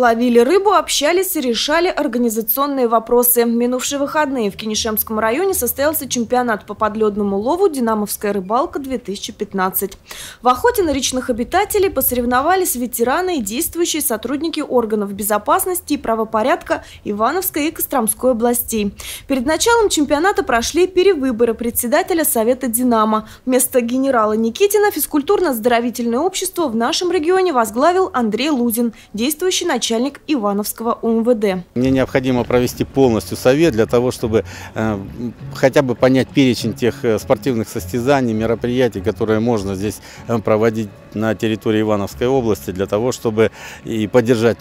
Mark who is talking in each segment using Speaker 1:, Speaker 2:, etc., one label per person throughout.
Speaker 1: Ловили рыбу, общались и решали организационные вопросы. В минувшие выходные в Кинешемском районе состоялся чемпионат по подледному лову «Динамовская рыбалка-2015». В охоте на речных обитателей посоревновались ветераны и действующие сотрудники органов безопасности и правопорядка Ивановской и Костромской областей. Перед началом чемпионата прошли перевыборы председателя Совета «Динамо». Вместо генерала Никитина физкультурно-оздоровительное общество в нашем регионе возглавил Андрей Лузин, действующий начальник начальник Ивановского УМВД.
Speaker 2: Мне необходимо провести полностью совет для того, чтобы э, хотя бы понять перечень тех э, спортивных состязаний, мероприятий, которые можно здесь э, проводить на территории Ивановской области, для того, чтобы и поддержать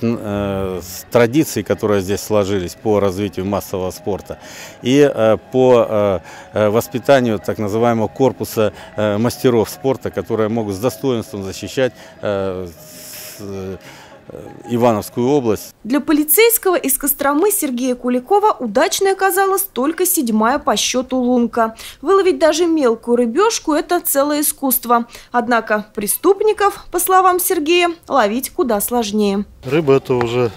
Speaker 2: традиции, которые здесь сложились по развитию массового спорта, и по воспитанию так называемого корпуса мастеров спорта, которые могут с достоинством защищать Ивановскую область.
Speaker 1: Для полицейского из Костромы Сергея Куликова удачной оказалась только седьмая по счету лунка. Выловить даже мелкую рыбешку – это целое искусство. Однако преступников, по словам Сергея, ловить куда сложнее.
Speaker 3: Рыба – это уже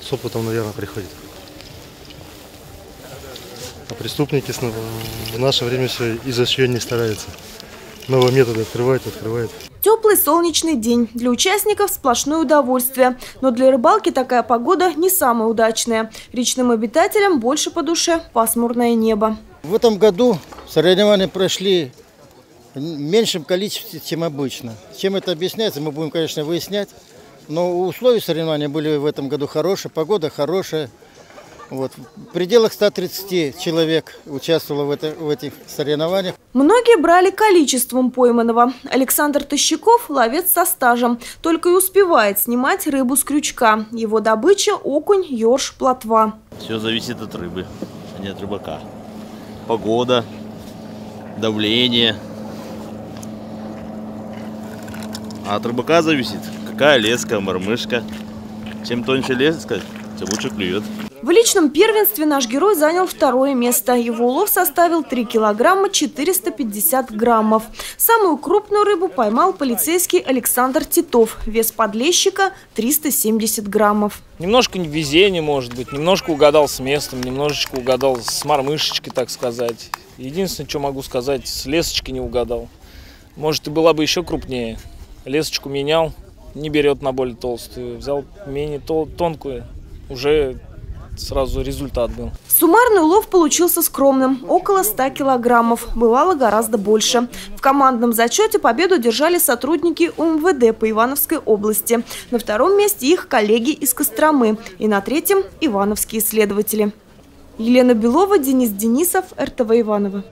Speaker 3: с опытом, наверное, приходит. А преступники в наше время все изощреннее стараются новые методы открывает, открывает.
Speaker 1: Теплый солнечный день. Для участников сплошное удовольствие. Но для рыбалки такая погода не самая удачная. Речным обитателям больше по душе пасмурное небо.
Speaker 4: В этом году соревнования прошли в меньшем количестве, чем обычно. Чем это объясняется, мы будем, конечно, выяснять. Но условия соревнования были в этом году хорошие, погода хорошая. Вот. В пределах 130 человек участвовало в, это, в этих соревнованиях.
Speaker 1: Многие брали количеством пойманного. Александр Тощаков – ловец со стажем. Только и успевает снимать рыбу с крючка. Его добыча – окунь, ёрш, плотва.
Speaker 5: Все зависит от рыбы, а не от рыбака. Погода, давление. А от рыбака зависит, какая леска, мормышка. Чем тоньше леска, тем лучше клюет.
Speaker 1: В личном первенстве наш герой занял второе место. Его улов составил 3 килограмма 450 граммов. Самую крупную рыбу поймал полицейский Александр Титов. Вес подлещика 370 граммов.
Speaker 6: Немножко везение, может быть, немножко угадал с местом, немножечко угадал с мормышечкой, так сказать. Единственное, что могу сказать, с лесочкой не угадал. Может, и была бы еще крупнее. Лесочку менял, не берет на более толстую. Взял менее тонкую, уже сразу результат был.
Speaker 1: Суммарный улов получился скромным – около 100 килограммов. Бывало гораздо больше. В командном зачете победу держали сотрудники УМВД по Ивановской области. На втором месте их коллеги из Костромы. И на третьем – ивановские исследователи. Елена Белова, Денис Денисов, РТВ Иваново.